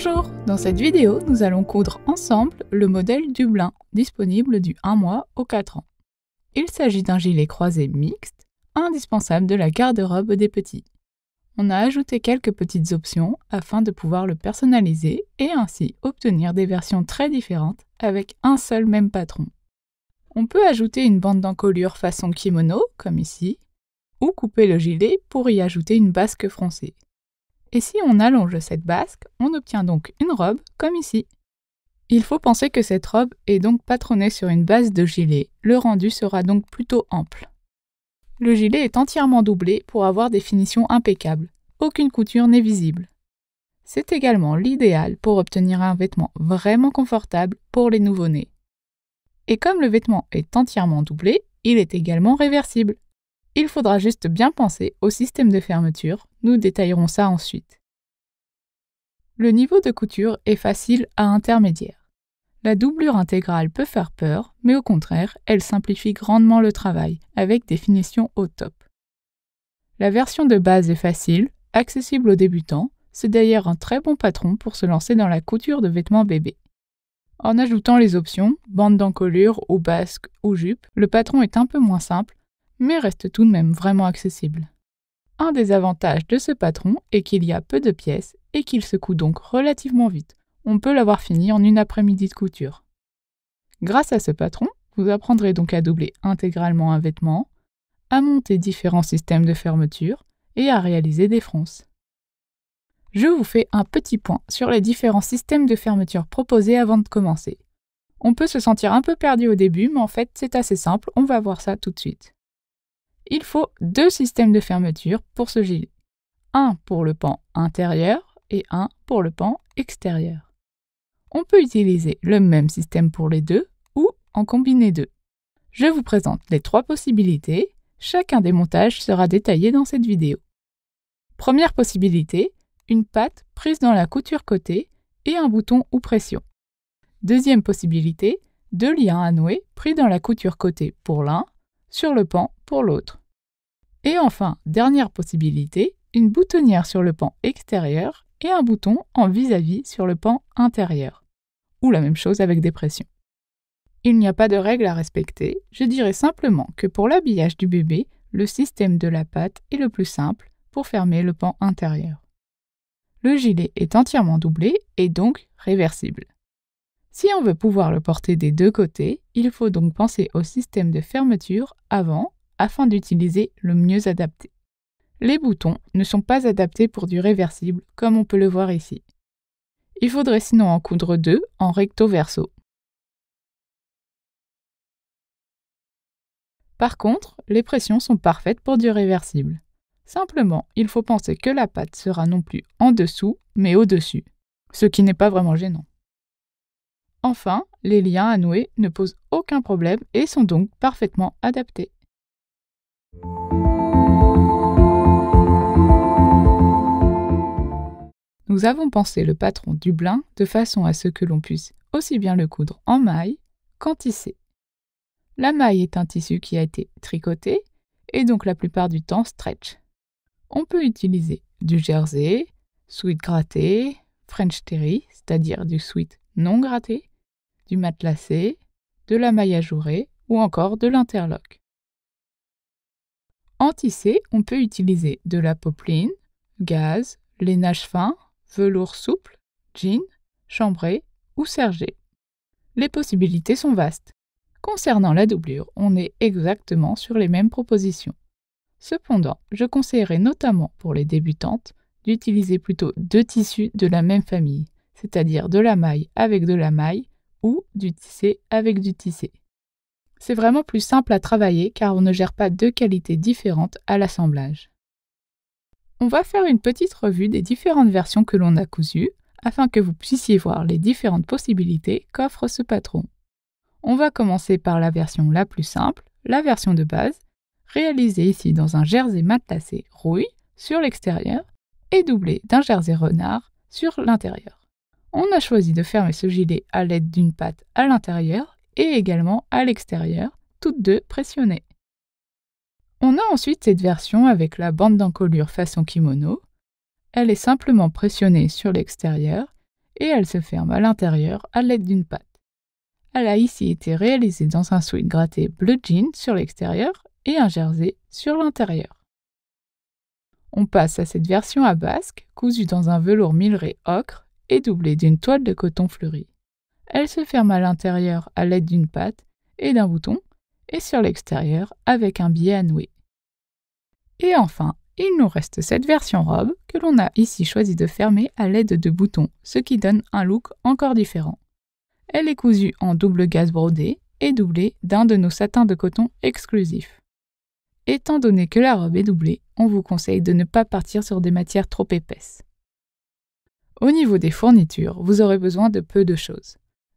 Bonjour Dans cette vidéo, nous allons coudre ensemble le modèle Dublin, disponible du 1 mois au 4 ans. Il s'agit d'un gilet croisé mixte, indispensable de la garde-robe des petits. On a ajouté quelques petites options afin de pouvoir le personnaliser et ainsi obtenir des versions très différentes avec un seul même patron. On peut ajouter une bande d'encolure façon kimono, comme ici, ou couper le gilet pour y ajouter une basque froncée. Et si on allonge cette basque, on obtient donc une robe comme ici. Il faut penser que cette robe est donc patronnée sur une base de gilet, le rendu sera donc plutôt ample. Le gilet est entièrement doublé pour avoir des finitions impeccables, aucune couture n'est visible. C'est également l'idéal pour obtenir un vêtement vraiment confortable pour les nouveau-nés. Et comme le vêtement est entièrement doublé, il est également réversible. Il faudra juste bien penser au système de fermeture, nous détaillerons ça ensuite. Le niveau de couture est facile à intermédiaire. La doublure intégrale peut faire peur, mais au contraire, elle simplifie grandement le travail, avec des finitions au top. La version de base est facile, accessible aux débutants, c'est d'ailleurs un très bon patron pour se lancer dans la couture de vêtements bébés. En ajoutant les options, bande d'encolure ou basque ou jupe, le patron est un peu moins simple, mais reste tout de même vraiment accessible. Un des avantages de ce patron est qu'il y a peu de pièces et qu'il se coud donc relativement vite. On peut l'avoir fini en une après-midi de couture. Grâce à ce patron, vous apprendrez donc à doubler intégralement un vêtement, à monter différents systèmes de fermeture et à réaliser des fronces. Je vous fais un petit point sur les différents systèmes de fermeture proposés avant de commencer. On peut se sentir un peu perdu au début, mais en fait c'est assez simple, on va voir ça tout de suite il faut deux systèmes de fermeture pour ce gilet. Un pour le pan intérieur et un pour le pan extérieur. On peut utiliser le même système pour les deux ou en combiner deux. Je vous présente les trois possibilités. Chacun des montages sera détaillé dans cette vidéo. Première possibilité, une patte prise dans la couture côté et un bouton ou pression. Deuxième possibilité, deux liens à nouer pris dans la couture côté pour l'un, sur le pan pour l'autre. Et enfin, dernière possibilité, une boutonnière sur le pan extérieur et un bouton en vis-à-vis sur le pan intérieur. Ou la même chose avec des pressions. Il n'y a pas de règle à respecter, je dirais simplement que pour l'habillage du bébé, le système de la patte est le plus simple pour fermer le pan intérieur. Le gilet est entièrement doublé et donc réversible. Si on veut pouvoir le porter des deux côtés, il faut donc penser au système de fermeture avant afin d'utiliser le mieux adapté. Les boutons ne sont pas adaptés pour du réversible comme on peut le voir ici. Il faudrait sinon en coudre deux en recto verso. Par contre, les pressions sont parfaites pour du réversible. Simplement, il faut penser que la patte sera non plus en dessous, mais au-dessus, ce qui n'est pas vraiment gênant. Enfin, les liens à nouer ne posent aucun problème et sont donc parfaitement adaptés. Nous avons pensé le patron Dublin de façon à ce que l'on puisse aussi bien le coudre en maille qu'en tissé. La maille est un tissu qui a été tricoté et donc la plupart du temps stretch. On peut utiliser du jersey, sweat gratté, French terry, c'est-à-dire du sweat non gratté, du matelassé, de la maille ajourée ou encore de l'interlock. En tissé, on peut utiliser de la popeline, gaze, lainage fin, velours souple, jean, chambré ou sergé. Les possibilités sont vastes. Concernant la doublure, on est exactement sur les mêmes propositions. Cependant, je conseillerais notamment pour les débutantes d'utiliser plutôt deux tissus de la même famille, c'est-à-dire de la maille avec de la maille ou du tissé avec du tissé. C'est vraiment plus simple à travailler car on ne gère pas deux qualités différentes à l'assemblage. On va faire une petite revue des différentes versions que l'on a cousues afin que vous puissiez voir les différentes possibilités qu'offre ce patron. On va commencer par la version la plus simple, la version de base, réalisée ici dans un jersey matelassé rouille sur l'extérieur et doublé d'un jersey renard sur l'intérieur. On a choisi de fermer ce gilet à l'aide d'une patte à l'intérieur et également à l'extérieur, toutes deux pressionnées. On a ensuite cette version avec la bande d'encolure façon kimono. Elle est simplement pressionnée sur l'extérieur et elle se ferme à l'intérieur à l'aide d'une patte. Elle a ici été réalisée dans un sweat gratté bleu jean sur l'extérieur et un jersey sur l'intérieur. On passe à cette version à basque, cousue dans un velours milleré ocre et doublée d'une toile de coton fleuri. Elle se ferme à l'intérieur à l'aide d'une patte et d'un bouton, et sur l'extérieur avec un biais à nouer. Et enfin, il nous reste cette version robe que l'on a ici choisi de fermer à l'aide de boutons, ce qui donne un look encore différent. Elle est cousue en double gaze brodé et doublée d'un de nos satins de coton exclusifs. Étant donné que la robe est doublée, on vous conseille de ne pas partir sur des matières trop épaisses. Au niveau des fournitures, vous aurez besoin de peu de choses.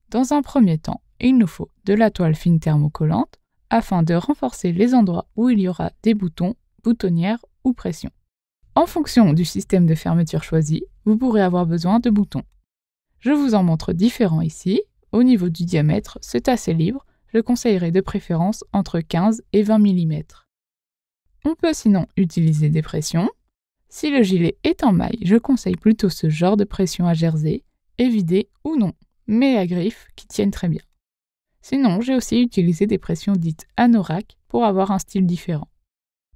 Dans un premier temps, il nous faut de la toile fine thermocollante afin de renforcer les endroits où il y aura des boutons, boutonnières ou pression. En fonction du système de fermeture choisi, vous pourrez avoir besoin de boutons. Je vous en montre différents ici. Au niveau du diamètre, c'est assez libre. Je conseillerais de préférence entre 15 et 20 mm. On peut sinon utiliser des pressions. Si le gilet est en maille, je conseille plutôt ce genre de pression à jersey, évidé ou non, mais à griffes qui tiennent très bien. Sinon, j'ai aussi utilisé des pressions dites anorak pour avoir un style différent.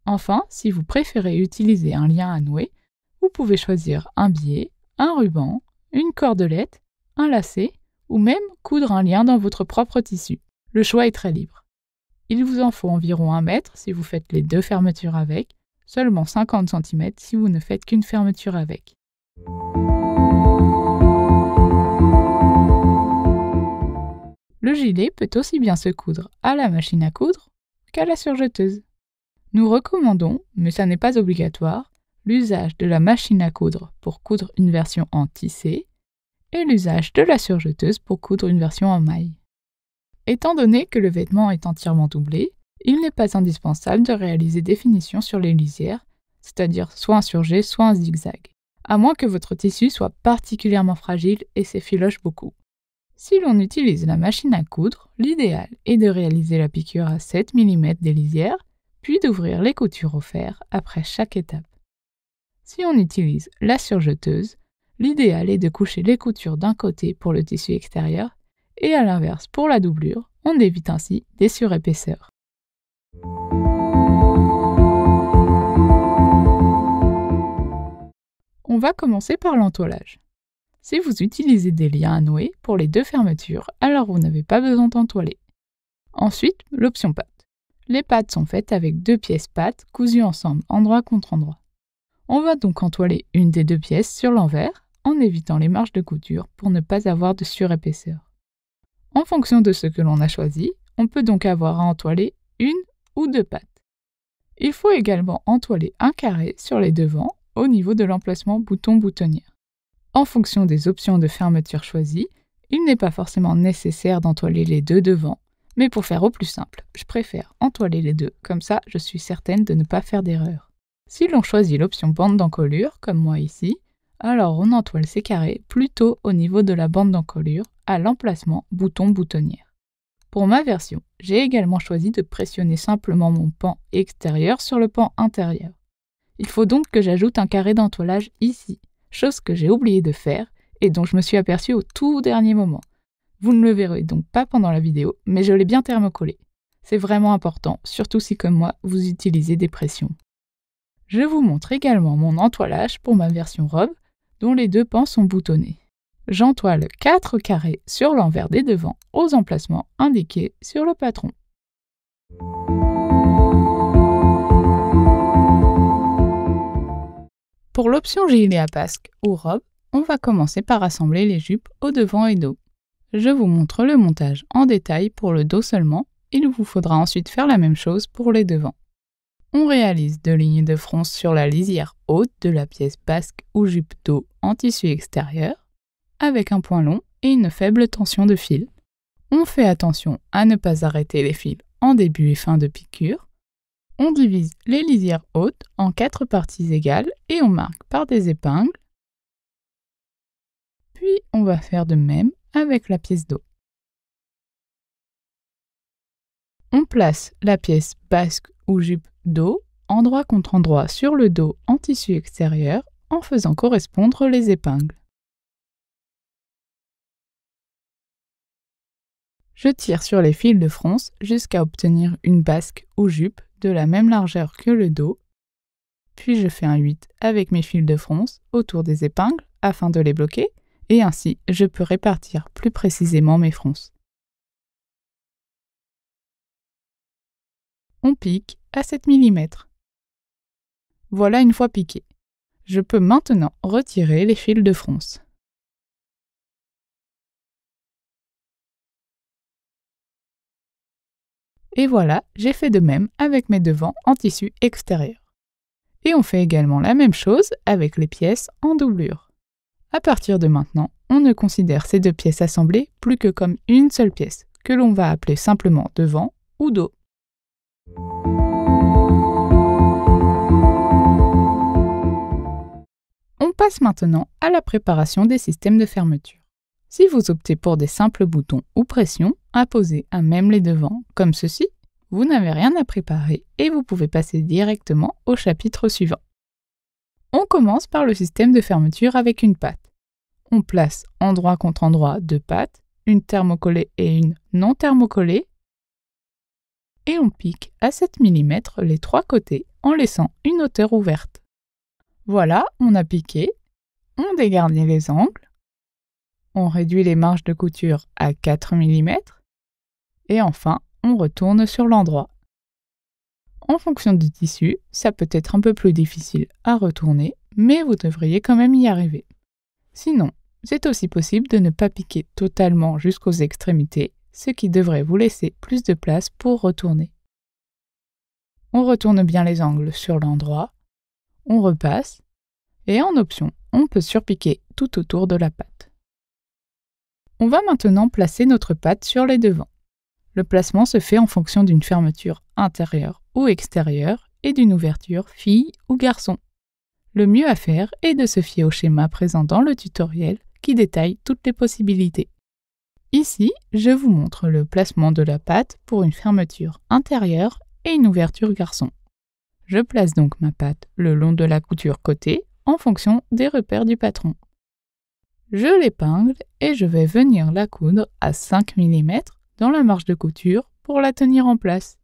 Enfin, si vous préférez utiliser un lien à nouer, vous pouvez choisir un biais, un ruban, une cordelette, un lacet ou même coudre un lien dans votre propre tissu. Le choix est très libre. Il vous en faut environ 1 mètre si vous faites les deux fermetures avec, seulement 50 cm si vous ne faites qu'une fermeture avec. Le gilet peut aussi bien se coudre à la machine à coudre qu'à la surjeteuse. Nous recommandons, mais ça n'est pas obligatoire, l'usage de la machine à coudre pour coudre une version en tissé et l'usage de la surjeteuse pour coudre une version en maille. Étant donné que le vêtement est entièrement doublé, il n'est pas indispensable de réaliser des finitions sur les lisières, c'est-à-dire soit un surjet, soit un zigzag, à moins que votre tissu soit particulièrement fragile et s'effiloche beaucoup. Si l'on utilise la machine à coudre, l'idéal est de réaliser la piqûre à 7 mm des lisières, puis d'ouvrir les coutures au fer après chaque étape. Si on utilise la surjeteuse, l'idéal est de coucher les coutures d'un côté pour le tissu extérieur et à l'inverse pour la doublure, on évite ainsi des surépaisseurs. On va commencer par l'entoilage. Si vous utilisez des liens à nouer pour les deux fermetures, alors vous n'avez pas besoin d'entoiler. Ensuite, l'option patte. Les pattes sont faites avec deux pièces pattes cousues ensemble, endroit contre endroit. On va donc entoiler une des deux pièces sur l'envers en évitant les marges de couture pour ne pas avoir de surépaisseur. En fonction de ce que l'on a choisi, on peut donc avoir à entoiler une ou deux pattes. Il faut également entoiler un carré sur les devants au niveau de l'emplacement bouton-boutonnière. En fonction des options de fermeture choisies, il n'est pas forcément nécessaire d'entoiler les deux devant, mais pour faire au plus simple, je préfère entoiler les deux, comme ça je suis certaine de ne pas faire d'erreur. Si l'on choisit l'option bande d'encolure, comme moi ici, alors on entoile ces carrés plutôt au niveau de la bande d'encolure, à l'emplacement bouton-boutonnière. Pour ma version, j'ai également choisi de pressionner simplement mon pan extérieur sur le pan intérieur. Il faut donc que j'ajoute un carré d'entoilage ici, chose que j'ai oublié de faire et dont je me suis aperçu au tout dernier moment. Vous ne le verrez donc pas pendant la vidéo, mais je l'ai bien thermocollé. C'est vraiment important, surtout si comme moi, vous utilisez des pressions. Je vous montre également mon entoilage pour ma version robe, dont les deux pans sont boutonnés. J'entoile 4 carrés sur l'envers des devants aux emplacements indiqués sur le patron. Pour l'option gilet à basque ou robe, on va commencer par assembler les jupes au devant et dos. Je vous montre le montage en détail pour le dos seulement, il vous faudra ensuite faire la même chose pour les devants. On réalise deux lignes de fronce sur la lisière haute de la pièce basque ou jupe dos en tissu extérieur, avec un point long et une faible tension de fil. On fait attention à ne pas arrêter les fils en début et fin de piqûre, on divise les lisières hautes en quatre parties égales et on marque par des épingles. Puis on va faire de même avec la pièce dos. On place la pièce basque ou jupe dos endroit contre endroit sur le dos en tissu extérieur en faisant correspondre les épingles. Je tire sur les fils de fronce jusqu'à obtenir une basque ou jupe de la même largeur que le dos, puis je fais un 8 avec mes fils de fronce autour des épingles afin de les bloquer, et ainsi je peux répartir plus précisément mes fronces. On pique à 7 mm. Voilà une fois piqué. Je peux maintenant retirer les fils de fronce. Et voilà, j'ai fait de même avec mes devants en tissu extérieur. Et on fait également la même chose avec les pièces en doublure. À partir de maintenant, on ne considère ces deux pièces assemblées plus que comme une seule pièce, que l'on va appeler simplement devant ou dos. On passe maintenant à la préparation des systèmes de fermeture. Si vous optez pour des simples boutons ou pressions, poser à même les devants, comme ceci, vous n'avez rien à préparer et vous pouvez passer directement au chapitre suivant. On commence par le système de fermeture avec une patte. On place endroit contre endroit deux pattes, une thermocollée et une non thermocollée, et on pique à 7 mm les trois côtés en laissant une hauteur ouverte. Voilà, on a piqué, on dégarnit les angles, on réduit les marges de couture à 4 mm et enfin on retourne sur l'endroit. En fonction du tissu, ça peut être un peu plus difficile à retourner, mais vous devriez quand même y arriver. Sinon, c'est aussi possible de ne pas piquer totalement jusqu'aux extrémités, ce qui devrait vous laisser plus de place pour retourner. On retourne bien les angles sur l'endroit, on repasse, et en option, on peut surpiquer tout autour de la pâte. On va maintenant placer notre pâte sur les devants. Le placement se fait en fonction d'une fermeture intérieure ou extérieure et d'une ouverture fille ou garçon. Le mieux à faire est de se fier au schéma présent dans le tutoriel qui détaille toutes les possibilités. Ici, je vous montre le placement de la pâte pour une fermeture intérieure et une ouverture garçon. Je place donc ma pâte le long de la couture côté en fonction des repères du patron. Je l'épingle et je vais venir la coudre à 5 mm dans la marge de couture pour la tenir en place.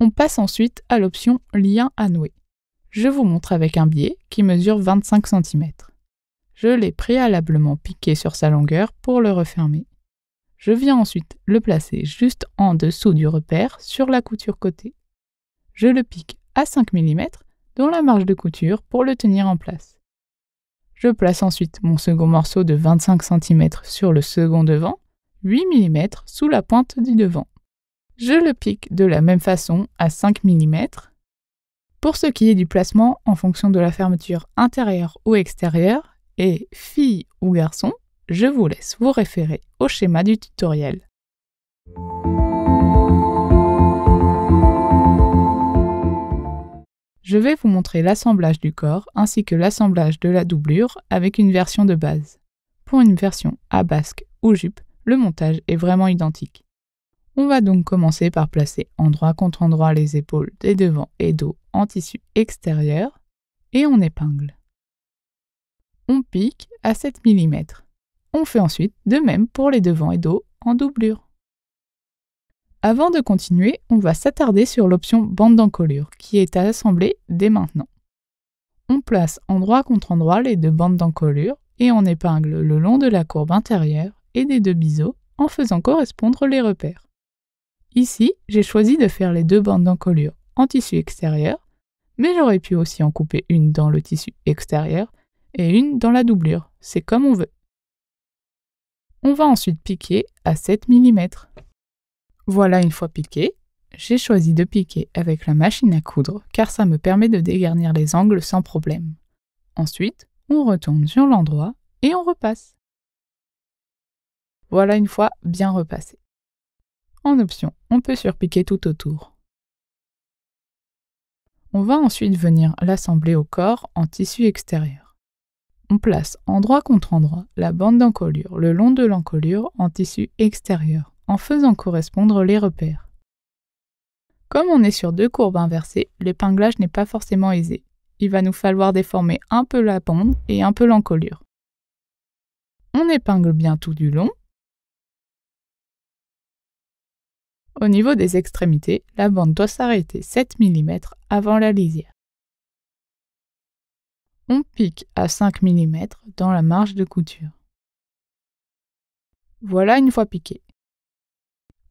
On passe ensuite à l'option lien à nouer. Je vous montre avec un biais qui mesure 25 cm. Je l'ai préalablement piqué sur sa longueur pour le refermer. Je viens ensuite le placer juste en dessous du repère sur la couture côté. Je le pique à 5 mm dans la marge de couture pour le tenir en place. Je place ensuite mon second morceau de 25 cm sur le second devant, 8 mm sous la pointe du devant. Je le pique de la même façon à 5 mm. Pour ce qui est du placement en fonction de la fermeture intérieure ou extérieure, et fille ou garçon, je vous laisse vous référer au schéma du tutoriel. je vais vous montrer l'assemblage du corps ainsi que l'assemblage de la doublure avec une version de base. Pour une version à basque ou jupe, le montage est vraiment identique. On va donc commencer par placer endroit contre endroit les épaules des devants et dos en tissu extérieur et on épingle. On pique à 7 mm. On fait ensuite de même pour les devants et dos en doublure. Avant de continuer, on va s'attarder sur l'option bande d'encolure, qui est à assembler dès maintenant. On place endroit contre endroit les deux bandes d'encolure et on épingle le long de la courbe intérieure et des deux biseaux en faisant correspondre les repères. Ici, j'ai choisi de faire les deux bandes d'encolure en tissu extérieur, mais j'aurais pu aussi en couper une dans le tissu extérieur et une dans la doublure, c'est comme on veut. On va ensuite piquer à 7 mm. Voilà une fois piqué, j'ai choisi de piquer avec la machine à coudre car ça me permet de dégarnir les angles sans problème. Ensuite, on retourne sur l'endroit et on repasse. Voilà une fois bien repassé. En option, on peut surpiquer tout autour. On va ensuite venir l'assembler au corps en tissu extérieur. On place endroit contre endroit la bande d'encolure le long de l'encolure en tissu extérieur en faisant correspondre les repères. Comme on est sur deux courbes inversées, l'épinglage n'est pas forcément aisé. Il va nous falloir déformer un peu la bande et un peu l'encolure. On épingle bien tout du long. Au niveau des extrémités, la bande doit s'arrêter 7 mm avant la lisière. On pique à 5 mm dans la marge de couture. Voilà une fois piqué.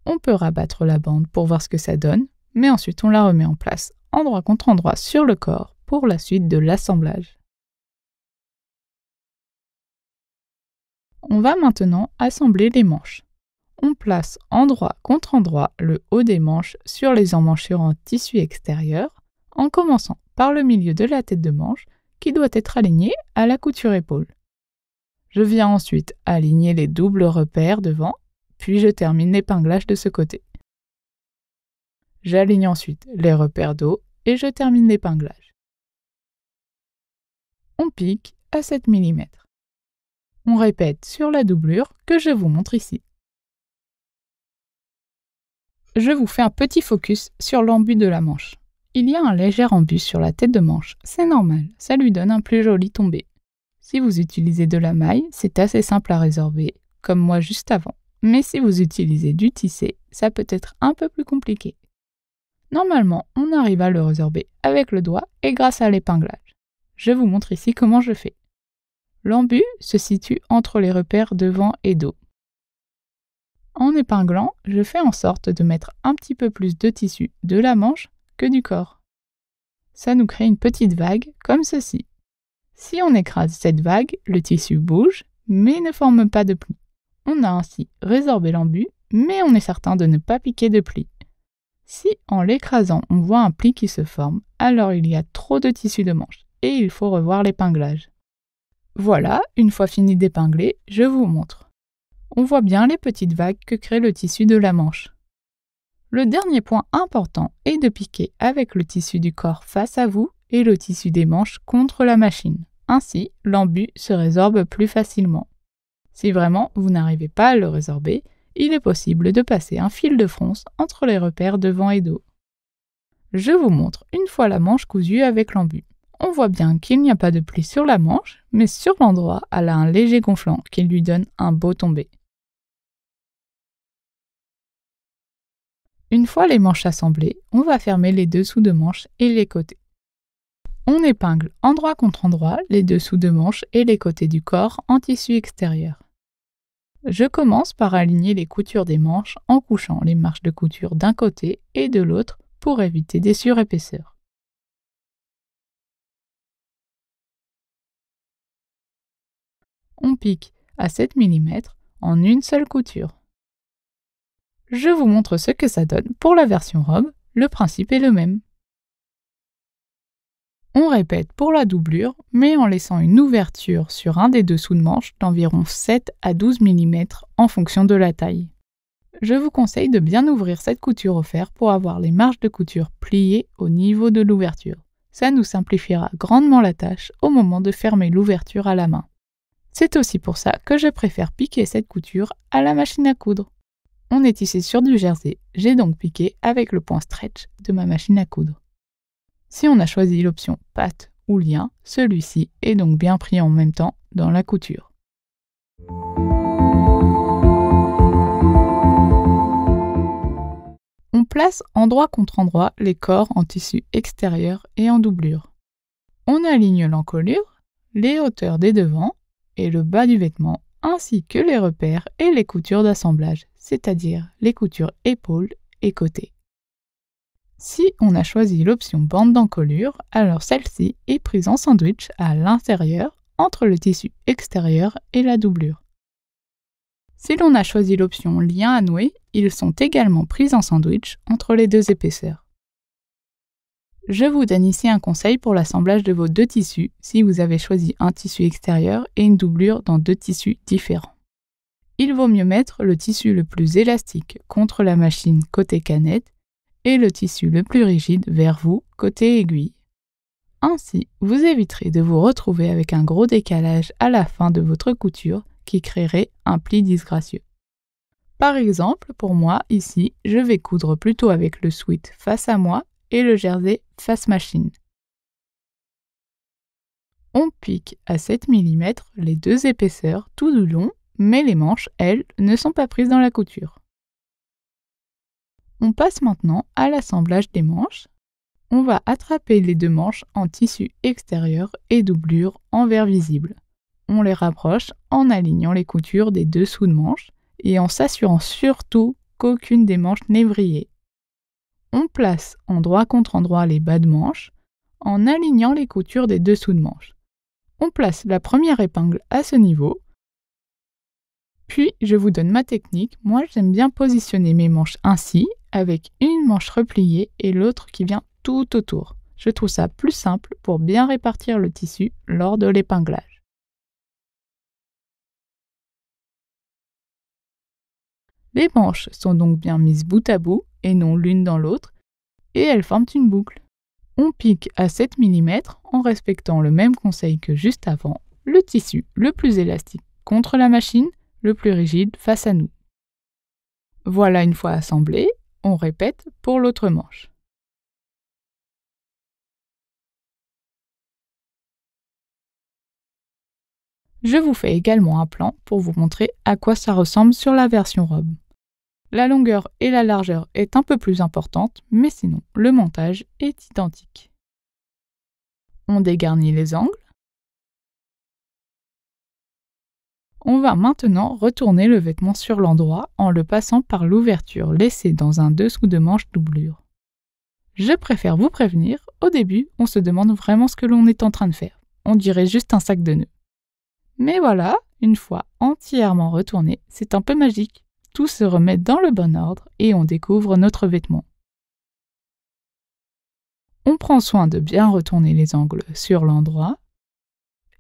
On peut rabattre la bande pour voir ce que ça donne, mais ensuite on la remet en place endroit contre endroit sur le corps pour la suite de l'assemblage. On va maintenant assembler les manches. On place endroit contre endroit le haut des manches sur les emmanchures en tissu extérieur, en commençant par le milieu de la tête de manche qui doit être aligné à la couture épaule. Je viens ensuite aligner les doubles repères devant, puis je termine l'épinglage de ce côté. J'aligne ensuite les repères dos et je termine l'épinglage. On pique à 7 mm. On répète sur la doublure que je vous montre ici. Je vous fais un petit focus sur l'embut de la manche. Il y a un léger embut sur la tête de manche, c'est normal, ça lui donne un plus joli tombé. Si vous utilisez de la maille, c'est assez simple à résorber, comme moi juste avant. Mais si vous utilisez du tissé, ça peut être un peu plus compliqué. Normalement, on arrive à le résorber avec le doigt et grâce à l'épinglage. Je vous montre ici comment je fais. L'embut se situe entre les repères devant et dos. En épinglant, je fais en sorte de mettre un petit peu plus de tissu de la manche que du corps. Ça nous crée une petite vague comme ceci. Si on écrase cette vague, le tissu bouge, mais ne forme pas de pli. On a ainsi résorbé l'embut, mais on est certain de ne pas piquer de pli. Si en l'écrasant on voit un pli qui se forme, alors il y a trop de tissu de manche et il faut revoir l'épinglage. Voilà, une fois fini d'épingler, je vous montre. On voit bien les petites vagues que crée le tissu de la manche. Le dernier point important est de piquer avec le tissu du corps face à vous et le tissu des manches contre la machine. Ainsi, l'embut se résorbe plus facilement. Si vraiment vous n'arrivez pas à le résorber, il est possible de passer un fil de fronce entre les repères devant et dos. Je vous montre une fois la manche cousue avec l'embut on voit bien qu'il n'y a pas de pli sur la manche, mais sur l'endroit, elle a un léger gonflant qui lui donne un beau tombé. Une fois les manches assemblées, on va fermer les dessous de manches et les côtés. On épingle endroit contre endroit les dessous de manches et les côtés du corps en tissu extérieur. Je commence par aligner les coutures des manches en couchant les marches de couture d'un côté et de l'autre pour éviter des surépaisseurs. on pique à 7 mm en une seule couture. Je vous montre ce que ça donne pour la version robe, le principe est le même. On répète pour la doublure, mais en laissant une ouverture sur un des dessous de manche d'environ 7 à 12 mm en fonction de la taille. Je vous conseille de bien ouvrir cette couture au fer pour avoir les marges de couture pliées au niveau de l'ouverture. Ça nous simplifiera grandement la tâche au moment de fermer l'ouverture à la main. C'est aussi pour ça que je préfère piquer cette couture à la machine à coudre. On est ici sur du jersey, j'ai donc piqué avec le point stretch de ma machine à coudre. Si on a choisi l'option patte ou lien, celui-ci est donc bien pris en même temps dans la couture. On place endroit contre endroit les corps en tissu extérieur et en doublure. On aligne l'encolure, les hauteurs des devants et le bas du vêtement, ainsi que les repères et les coutures d'assemblage, c'est-à-dire les coutures épaules et côtés. Si on a choisi l'option bande d'encolure, alors celle-ci est prise en sandwich à l'intérieur entre le tissu extérieur et la doublure. Si l'on a choisi l'option lien à nouer, ils sont également pris en sandwich entre les deux épaisseurs. Je vous donne ici un conseil pour l'assemblage de vos deux tissus si vous avez choisi un tissu extérieur et une doublure dans deux tissus différents. Il vaut mieux mettre le tissu le plus élastique contre la machine côté canette et le tissu le plus rigide vers vous côté aiguille. Ainsi, vous éviterez de vous retrouver avec un gros décalage à la fin de votre couture qui créerait un pli disgracieux. Par exemple, pour moi, ici, je vais coudre plutôt avec le sweat face à moi et le jersey face machine. On pique à 7 mm les deux épaisseurs tout du long, mais les manches, elles, ne sont pas prises dans la couture. On passe maintenant à l'assemblage des manches. On va attraper les deux manches en tissu extérieur et doublure en verre visible. On les rapproche en alignant les coutures des dessous de manches et en s'assurant surtout qu'aucune des manches n'est vrillée. On place endroit contre endroit les bas de manches en alignant les coutures des dessous de manches. On place la première épingle à ce niveau. Puis je vous donne ma technique. Moi j'aime bien positionner mes manches ainsi, avec une manche repliée et l'autre qui vient tout autour. Je trouve ça plus simple pour bien répartir le tissu lors de l'épinglage. Les manches sont donc bien mises bout à bout et non l'une dans l'autre, et elles forment une boucle. On pique à 7 mm en respectant le même conseil que juste avant, le tissu le plus élastique contre la machine, le plus rigide face à nous. Voilà une fois assemblé, on répète pour l'autre manche. Je vous fais également un plan pour vous montrer à quoi ça ressemble sur la version robe. La longueur et la largeur est un peu plus importante, mais sinon le montage est identique. On dégarnit les angles. On va maintenant retourner le vêtement sur l'endroit en le passant par l'ouverture laissée dans un dessous de manche doublure. Je préfère vous prévenir, au début, on se demande vraiment ce que l'on est en train de faire. On dirait juste un sac de nœuds. Mais voilà, une fois entièrement retourné, c'est un peu magique tout se remet dans le bon ordre et on découvre notre vêtement. On prend soin de bien retourner les angles sur l'endroit.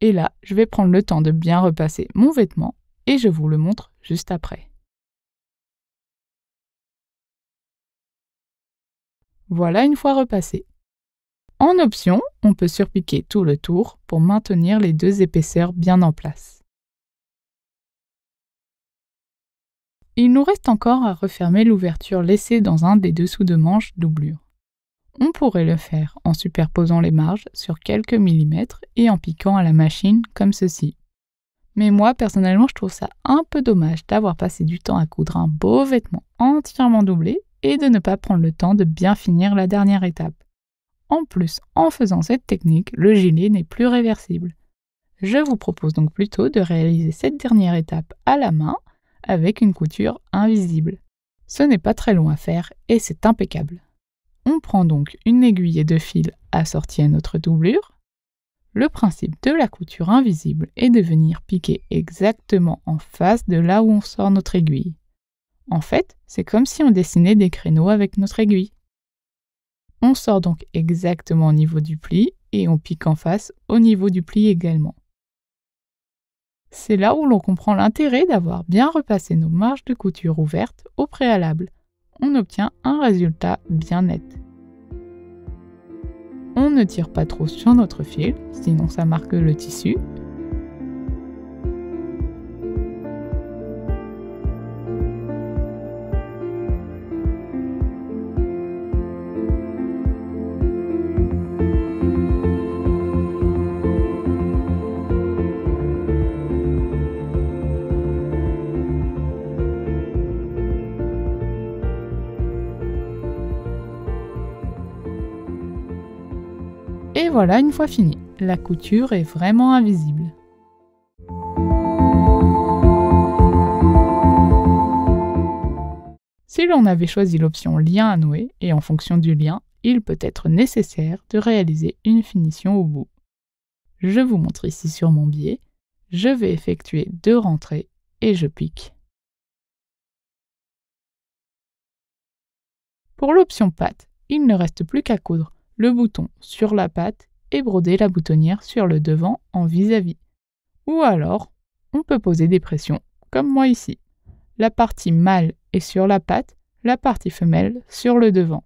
Et là, je vais prendre le temps de bien repasser mon vêtement et je vous le montre juste après. Voilà une fois repassé. En option, on peut surpiquer tout le tour pour maintenir les deux épaisseurs bien en place. Il nous reste encore à refermer l'ouverture laissée dans un des dessous de manches doublure. On pourrait le faire en superposant les marges sur quelques millimètres et en piquant à la machine comme ceci. Mais moi, personnellement, je trouve ça un peu dommage d'avoir passé du temps à coudre un beau vêtement entièrement doublé et de ne pas prendre le temps de bien finir la dernière étape. En plus, en faisant cette technique, le gilet n'est plus réversible. Je vous propose donc plutôt de réaliser cette dernière étape à la main avec une couture invisible. Ce n'est pas très long à faire et c'est impeccable. On prend donc une aiguille de fil assortie à notre doublure. Le principe de la couture invisible est de venir piquer exactement en face de là où on sort notre aiguille. En fait, c'est comme si on dessinait des créneaux avec notre aiguille. On sort donc exactement au niveau du pli et on pique en face au niveau du pli également. C'est là où l'on comprend l'intérêt d'avoir bien repassé nos marges de couture ouvertes au préalable. On obtient un résultat bien net. On ne tire pas trop sur notre fil, sinon ça marque le tissu, voilà, une fois fini, la couture est vraiment invisible. Si l'on avait choisi l'option lien à nouer, et en fonction du lien, il peut être nécessaire de réaliser une finition au bout. Je vous montre ici sur mon biais. Je vais effectuer deux rentrées et je pique. Pour l'option patte, il ne reste plus qu'à coudre le bouton sur la patte et broder la boutonnière sur le devant en vis-à-vis. Ou alors, on peut poser des pressions, comme moi ici. La partie mâle est sur la patte, la partie femelle sur le devant.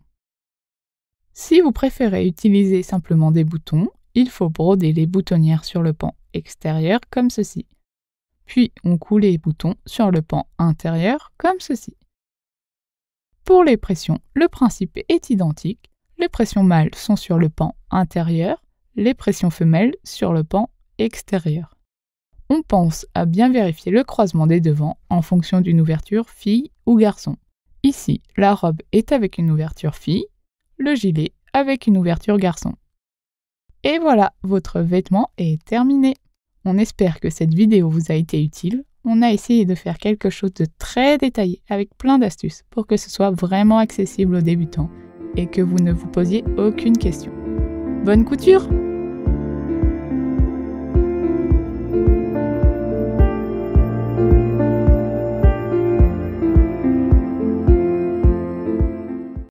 Si vous préférez utiliser simplement des boutons, il faut broder les boutonnières sur le pan extérieur comme ceci. Puis on coule les boutons sur le pan intérieur comme ceci. Pour les pressions, le principe est identique, les pressions mâles sont sur le pan intérieur, les pressions femelles sur le pan extérieur. On pense à bien vérifier le croisement des devants en fonction d'une ouverture fille ou garçon. Ici, la robe est avec une ouverture fille, le gilet avec une ouverture garçon. Et voilà, votre vêtement est terminé. On espère que cette vidéo vous a été utile. On a essayé de faire quelque chose de très détaillé avec plein d'astuces pour que ce soit vraiment accessible aux débutants et que vous ne vous posiez aucune question. Bonne couture